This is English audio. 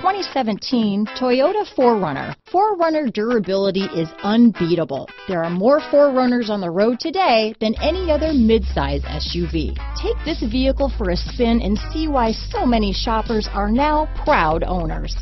2017 Toyota 4Runner. 4Runner durability is unbeatable. There are more 4Runners on the road today than any other midsize SUV. Take this vehicle for a spin and see why so many shoppers are now proud owners.